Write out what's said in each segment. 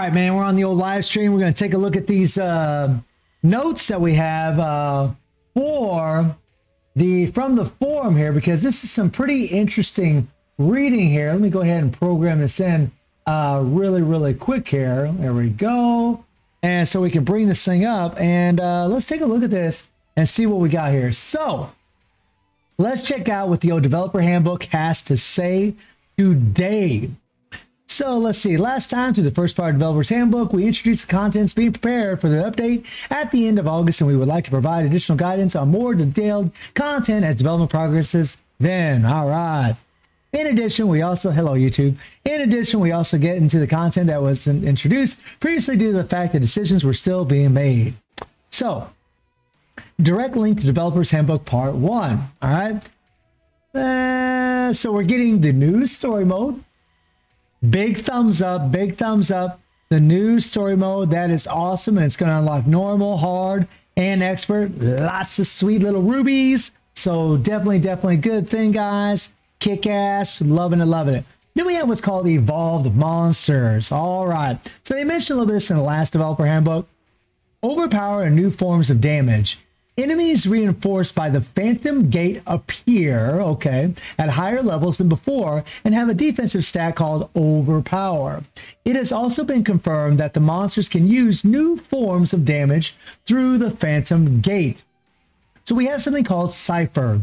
right, man, we're on the old live stream. We're going to take a look at these uh, notes that we have uh, for the from the forum here because this is some pretty interesting reading here. Let me go ahead and program this in uh, really, really quick here. There we go. And so we can bring this thing up and uh, let's take a look at this and see what we got here. So let's check out what the old developer handbook has to say today. So let's see. Last time through the first part of Developer's Handbook, we introduced the contents being prepared for the update at the end of August, and we would like to provide additional guidance on more detailed content as development progresses. Then, all right. In addition, we also, hello YouTube. In addition, we also get into the content that was introduced previously due to the fact that decisions were still being made. So, direct link to Developer's Handbook Part 1. All right. Uh, so we're getting the new story mode Big thumbs up, big thumbs up. The new story mode, that is awesome. And it's going to unlock normal, hard, and expert. Lots of sweet little rubies. So definitely, definitely good thing, guys. Kick ass. Loving it, loving it. Then we have what's called evolved monsters. All right. So they mentioned a little bit of this in the last developer handbook. Overpower and new forms of damage. Enemies reinforced by the Phantom Gate appear, okay, at higher levels than before and have a defensive stat called Overpower. It has also been confirmed that the monsters can use new forms of damage through the Phantom Gate. So we have something called Cypher.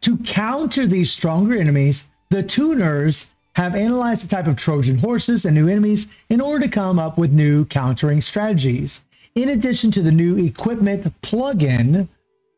To counter these stronger enemies, the tuners have analyzed the type of Trojan horses and new enemies in order to come up with new countering strategies in addition to the new equipment plugin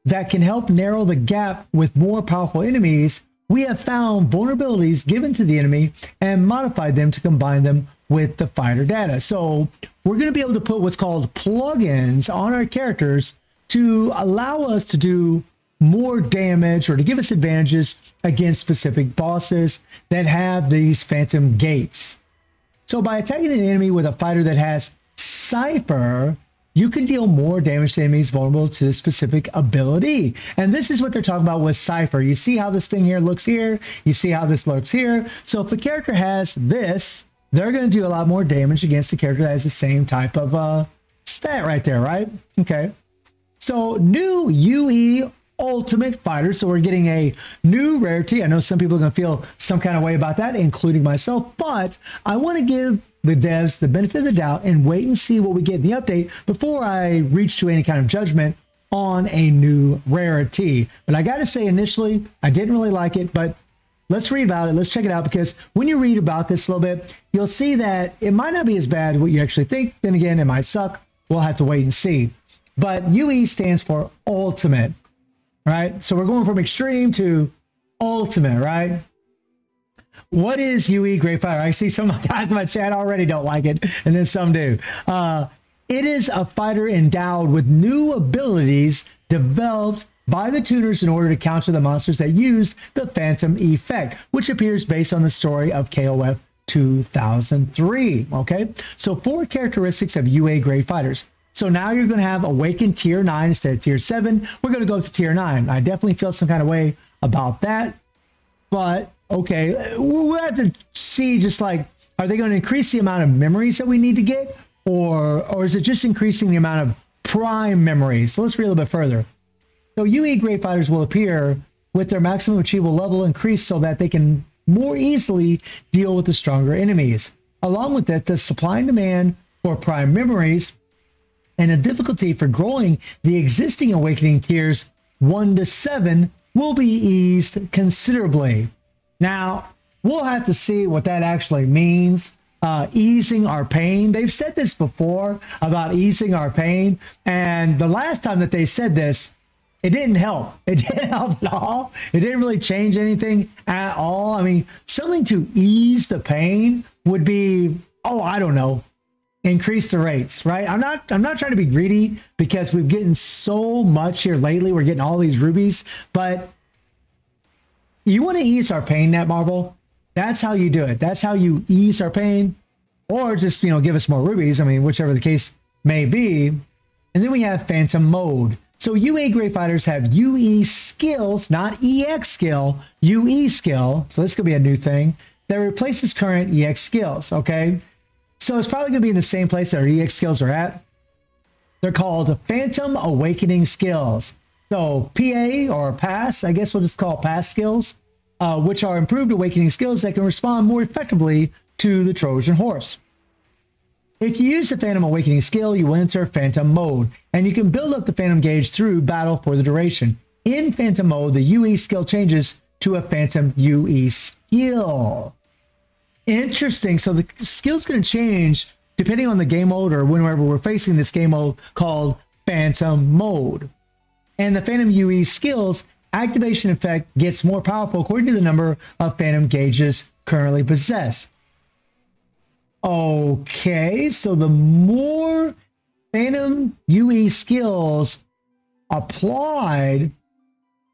that can help narrow the gap with more powerful enemies, we have found vulnerabilities given to the enemy and modified them to combine them with the fighter data. So we're going to be able to put what's called plugins on our characters to allow us to do more damage or to give us advantages against specific bosses that have these phantom gates. So by attacking an enemy with a fighter that has Cypher, you can deal more damage to enemies vulnerable to a specific ability. And this is what they're talking about with Cypher. You see how this thing here looks here? You see how this looks here? So if a character has this, they're going to do a lot more damage against the character that has the same type of uh, stat right there, right? Okay. So new UE Ultimate Fighter. So we're getting a new rarity. I know some people are going to feel some kind of way about that, including myself, but I want to give the devs the benefit of the doubt and wait and see what we get in the update before I reach to any kind of judgment on a new rarity. But I got to say, initially, I didn't really like it, but let's read about it. Let's check it out because when you read about this a little bit, you'll see that it might not be as bad as what you actually think. Then again, it might suck. We'll have to wait and see. But UE stands for ultimate, right? So we're going from extreme to ultimate, right? What is UE Great Fighter? I see some guys in my chat already don't like it, and then some do. Uh, it is a fighter endowed with new abilities developed by the tuners in order to counter the monsters that use the Phantom effect, which appears based on the story of KOF 2003. Okay, so four characteristics of UA Great Fighters. So now you're going to have Awakened Tier 9 instead of Tier 7. We're going to go to Tier 9. I definitely feel some kind of way about that. But okay, we'll have to see just like, are they going to increase the amount of memories that we need to get? Or, or is it just increasing the amount of prime memories? So let's read a little bit further. So UE Great Fighters will appear with their maximum achievable level increased so that they can more easily deal with the stronger enemies. Along with that, the supply and demand for prime memories and a difficulty for growing the existing awakening tiers 1 to 7 will be eased considerably. Now, we'll have to see what that actually means. Uh, easing our pain. They've said this before about easing our pain. And the last time that they said this, it didn't help. It didn't help at all. It didn't really change anything at all. I mean, something to ease the pain would be, oh, I don't know, increase the rates, right? I'm not I'm not trying to be greedy because we've getting so much here lately. We're getting all these rubies, but you want to ease our pain, Netmarble. That's how you do it. That's how you ease our pain, or just you know give us more rubies. I mean, whichever the case may be. And then we have Phantom Mode. So UA Great Fighters have UE skills, not EX skill, UE skill. So this could be a new thing that replaces current EX skills. Okay. So it's probably going to be in the same place that our EX skills are at. They're called Phantom Awakening skills. So PA or pass, I guess we'll just call pass skills, uh, which are improved awakening skills that can respond more effectively to the Trojan horse. If you use the Phantom Awakening skill, you will enter Phantom mode, and you can build up the Phantom gauge through battle for the duration. In Phantom mode, the UE skill changes to a Phantom UE skill. Interesting. So the skill's going to change depending on the game mode or whenever we're facing this game mode called Phantom mode. And the Phantom UE skills activation effect gets more powerful according to the number of Phantom gauges currently possessed. Okay, so the more Phantom UE skills applied,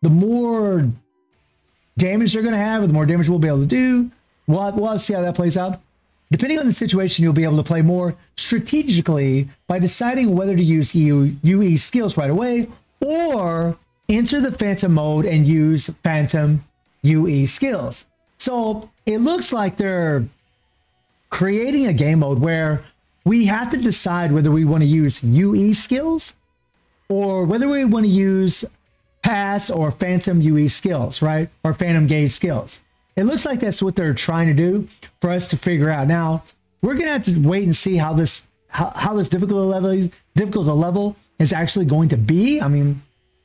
the more damage they're going to have, the more damage we'll be able to do. We'll have, we'll have to see how that plays out. Depending on the situation, you'll be able to play more strategically by deciding whether to use EU, UE skills right away or enter the Phantom mode and use Phantom UE skills. So it looks like they're creating a game mode where we have to decide whether we want to use UE skills or whether we want to use pass or phantom UE skills, right? Or phantom gauge skills. It looks like that's what they're trying to do for us to figure out. Now, we're going to have to wait and see how this how, how this difficult level difficult level is actually going to be. I mean,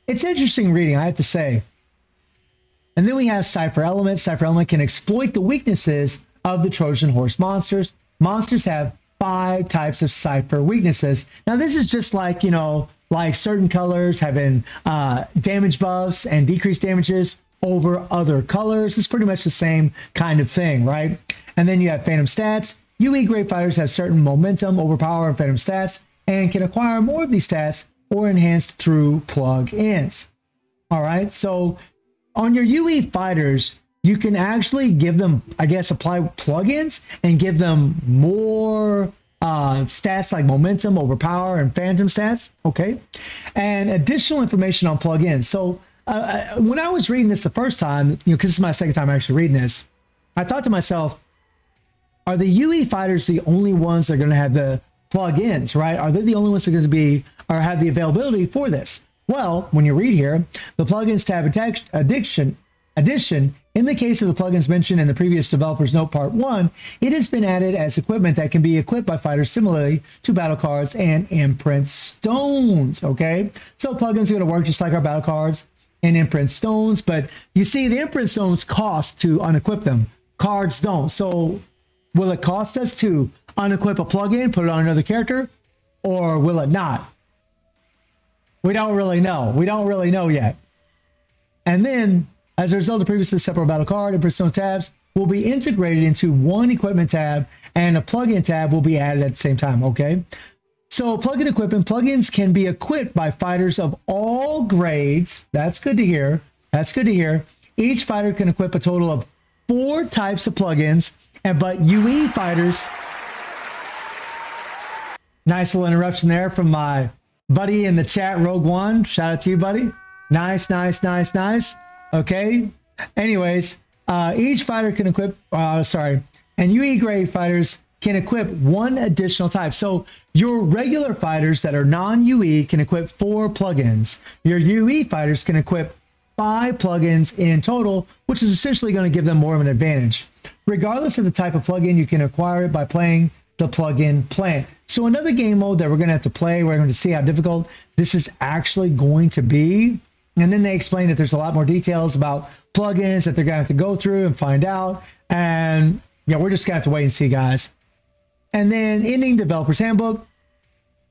it's interesting reading, I have to say. And then we have Cypher Element. Cypher Element can exploit the weaknesses of the Trojan horse monsters. Monsters have five types of Cypher weaknesses. Now, this is just like, you know, like certain colors having uh, damage buffs and decreased damages over other colors. It's pretty much the same kind of thing, right? And then you have Phantom stats. UE Great Fighters have certain momentum, overpower, and Phantom stats, and can acquire more of these stats or enhanced through plug-ins. All right, so on your UE fighters, you can actually give them, I guess, apply plugins and give them more uh, stats like momentum, overpower, and phantom stats. Okay. And additional information on plugins. So uh, when I was reading this the first time, you know, because this is my second time actually reading this, I thought to myself, are the UE fighters the only ones that are going to have the plugins, right? Are they the only ones that are going to be or have the availability for this? Well, when you read here, the plugins tab addiction addition in the case of the plugins mentioned in the previous developer's note part one, it has been added as equipment that can be equipped by fighters similarly to battle cards and imprint stones. Okay, so plugins are going to work just like our battle cards and imprint stones, but you see, the imprint stones cost to unequip them. Cards don't. So, will it cost us to unequip a plugin, put it on another character, or will it not? We don't really know. We don't really know yet. And then as a result, the previously separate battle card and persona tabs will be integrated into one equipment tab and a plugin tab will be added at the same time, okay? So plugin equipment, plugins can be equipped by fighters of all grades. That's good to hear. That's good to hear. Each fighter can equip a total of four types of plugins, and but UE fighters. Nice little interruption there from my buddy in the chat, Rogue One. Shout out to you, buddy. Nice, nice, nice, nice. Okay. Anyways, uh, each fighter can equip. Uh, sorry, and UE grade fighters can equip one additional type. So your regular fighters that are non-UE can equip four plugins. Your UE fighters can equip five plugins in total, which is essentially going to give them more of an advantage. Regardless of the type of plugin, you can acquire it by playing the plugin plant. So another game mode that we're going to have to play, we're going to see how difficult this is actually going to be and then they explain that there's a lot more details about plugins that they're going to have to go through and find out. And yeah, we're just going to have to wait and see, guys. And then ending developer's handbook.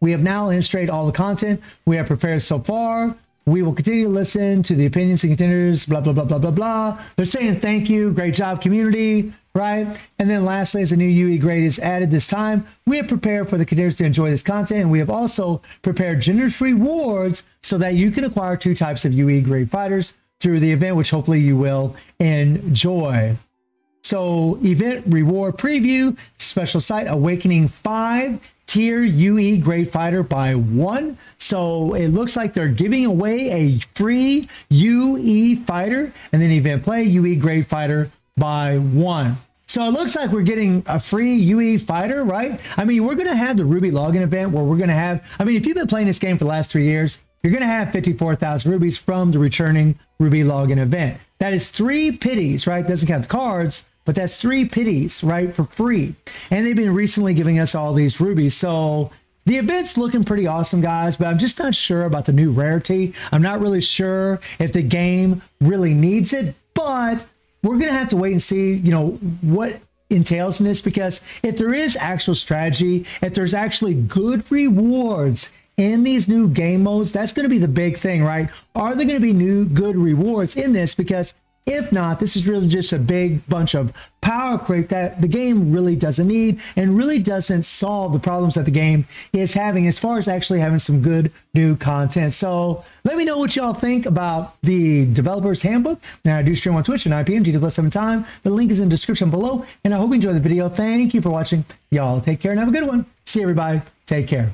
We have now illustrated all the content we have prepared so far. We will continue to listen to the opinions and contenders, blah, blah, blah, blah, blah, blah. They're saying thank you, great job, community right? And then lastly, as a new UE grade is added this time, we have prepared for the contenders to enjoy this content. And we have also prepared generous rewards so that you can acquire two types of UE grade fighters through the event, which hopefully you will enjoy. So event reward preview, special site, Awakening 5, tier UE Great fighter by one. So it looks like they're giving away a free UE fighter and then event play UE Great fighter by one. So it looks like we're getting a free UE fighter, right? I mean, we're going to have the Ruby login event where we're going to have, I mean, if you've been playing this game for the last three years, you're going to have 54,000 rubies from the returning Ruby login event. That is three pities, right? Doesn't count the cards, but that's three pities, right, for free. And they've been recently giving us all these rubies. So the event's looking pretty awesome, guys, but I'm just not sure about the new rarity. I'm not really sure if the game really needs it, but we're going to have to wait and see, you know, what entails in this because if there is actual strategy, if there's actually good rewards in these new game modes, that's going to be the big thing, right? Are there going to be new good rewards in this? Because if not, this is really just a big bunch of power creep that the game really doesn't need and really doesn't solve the problems that the game is having as far as actually having some good new content. So let me know what y'all think about the developer's handbook. Now I do stream on Twitch at 9 p.m. GT plus 7 time. The link is in the description below. And I hope you enjoyed the video. Thank you for watching. Y'all take care and have a good one. See everybody. Take care.